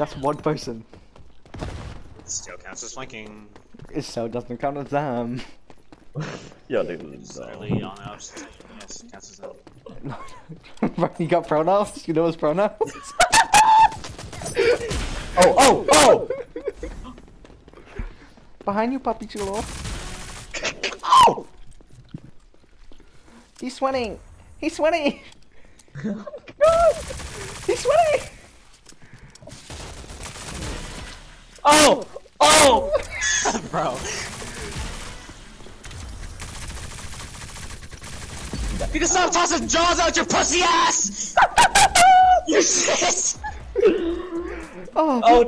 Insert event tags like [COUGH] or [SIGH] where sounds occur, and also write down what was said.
That's one person. Still counts as flanking. It so doesn't count as them. [LAUGHS] Yeah, dude. No. Slightly on the opposite. Yes, counts as them. [LAUGHS] you got pronouns? You know his pronouns? [LAUGHS] Oh, oh, oh! [GASPS] Behind you, puppy chulo. Oh! He's sweating! He's sweating! He's Oh! Oh! [LAUGHS] Bro. You can stop tossing jaws out your pussy ass! [LAUGHS] you shit! Oh, Oh,